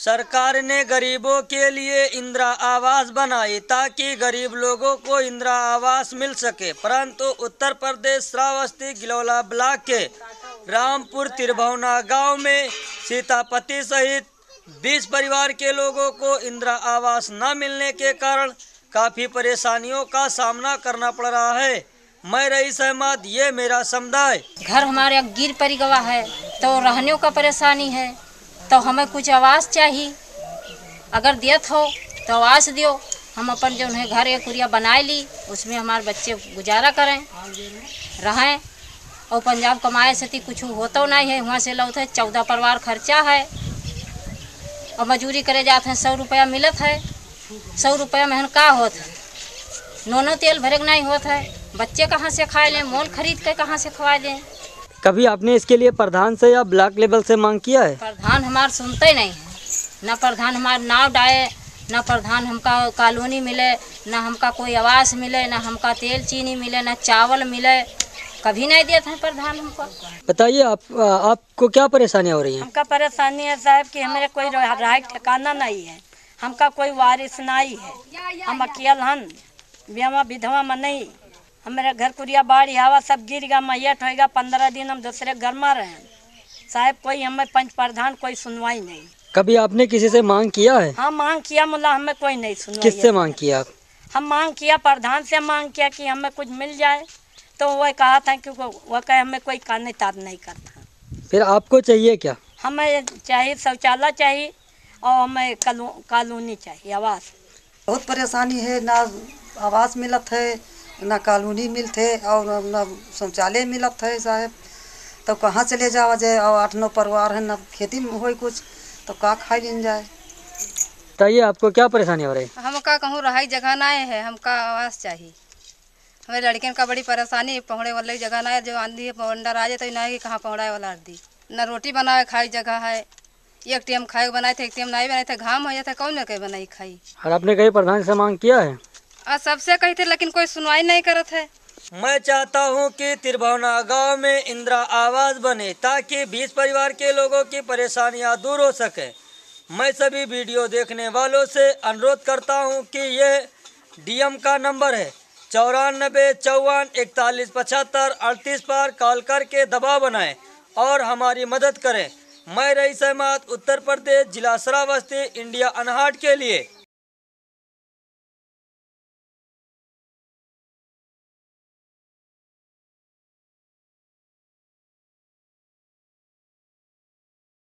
सरकार ने गरीबों के लिए इंदिरा आवास बनाई ताकि गरीब लोगों को इंदिरा आवास मिल सके। परंतु उत्तर प्रदेश श्रावस्ती गिलौला ब्लॉक के रामपुर तिरभवना गाँव में सीतापति सहित 20 परिवार के लोगों को इंदिरा आवास न मिलने के कारण काफ़ी परेशानियों का सामना करना पड़ रहा है। मैं रही सहमत ये मेरा समुदाय। घर हमारे गिर परिगवा है तो रहने का परेशानी है। तो हमें कुछ आवास चाहिए। अगर दियत हो तो आवास दियो। हम अपन जो है घर एक कुरिया बनाए ली, उसमें हमारे बच्चे गुजारा करें, रहें। और पंजाब कमाए से कुछ होता नहीं है, वहाँ से लौट चौदह परिवार खर्चा है। और मजूरी करे जाते हैं, सौ रुपया मिलत है। सौ रुपया में का होत है? नोनो तेल भरे नहीं होत है। बच्चे कहाँ से खाए लें? मोल खरीद के कहाँ से खवा दें? कभी आपने इसके लिए प्रधान से या ब्लॉक लेवल से मांग किया है? प्रधान हमारे सुनते ही नहीं है। न प्रधान हमार नाव डाले न प्रधान हमका कॉलोनी मिले न हमका कोई आवास मिले न हमका तेल चीनी मिले न चावल मिले। कभी नहीं देते हैं प्रधान हमको। बताइए आप आपको क्या परेशानियाँ हो रही है? हमका परेशानी है साहब कि हमारे कोई रहा ठिकाना नहीं है। हमका कोई वारिस नहीं है। हम अकेल हन विधवा में नहीं। हमारे घर कुरिया बाढ़ी हवा सब गिर गया मैयट होगा पंद्रह दिन हम दूसरे घर में रहे। साहब कोई हमें पंच प्रधान कोई सुनवाई नहीं। कभी आपने किसी से मांग किया है? हाँ मांग किया मुला हमें कोई नहीं सुनवाई किससे मांग किया हम मांग किया प्रधान से मांग किया कि हमें कुछ मिल जाए। तो वह कहा था कि वह कहे हमें कोई काने तार नहीं करता। फिर आपको चाहिए क्या? हमें चाहिए शौचालय चाहिए और हमें कॉलोनी चाहिए आवास। बहुत परेशानी है ना आवास मिलत है ना कॉलोनी मिलते और ना शौचालय मिलत है साहब। तो कहाँ चले जावा जाए और आठ नौ परिवार है ना खेती में हो कुछ तो का खाई लेन जाए? बताइए आपको क्या परेशानी हो रही? है हमका कहूँ रहाई जगह नहीं है हमका आवास चाहिए। हमें लड़कियों का बड़ी परेशानी है पहुँचे वाली जगह ना है जो आंधी है अंडर आ जाए तो नहीं कि कहाँ पहुँचाए वाला आदि न रोटी बनाए खाई जगह है। एक टाइम खाए बनाए थे एक टाइम नहीं बनाए थे घाम हो जाता कौन ना कहीं बनाई खाई? और आपने कहीं प्रधान से मांग किया है? सबसे कही थे, लेकिन कोई सुनवाई नहीं करत है। मैं चाहता हूँ कि त्रिभुवना गाँव में इंदिरा आवास बने, ताकि 20 परिवार के लोगों की परेशानियाँ दूर हो सके। मैं सभी वीडियो देखने वालों से अनुरोध करता हूँ कि ये डीएम का नंबर है, चौरानबे चौवन इकतालीस पचहत्तर अड़तीस पर कॉल करके दबाव बनाएँ और हमारी मदद करें। मैं रईस अहमद उत्तर प्रदेश, जिला श्रावस्ती, इंडिया अनहाट के लिए।